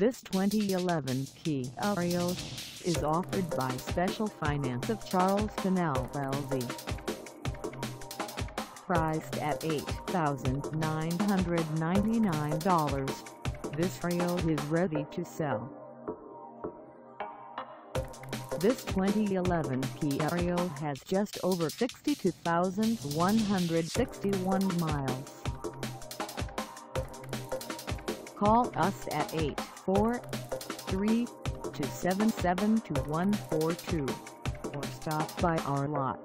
This 2011 Kia Rio is offered by Special Finance of Charles Charleston LLC. Priced at $8,999, this Rio is ready to sell. This 2011 Kia Rio has just over 62,161 miles. Call us at 843-277-2142 or stop by our lot.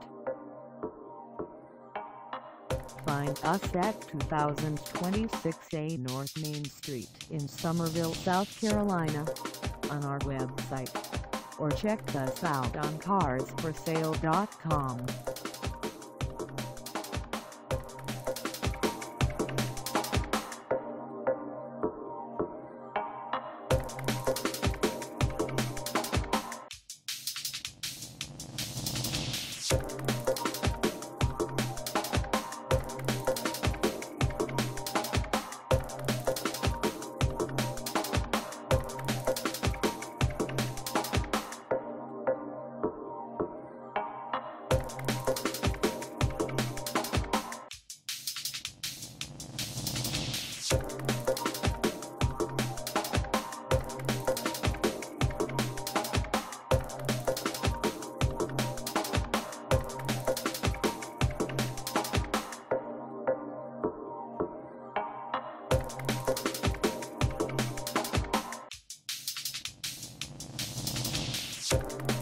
Find us at 2026 A North Main Street in Summerville, South Carolina on our website or check us out on carsforsale.com. you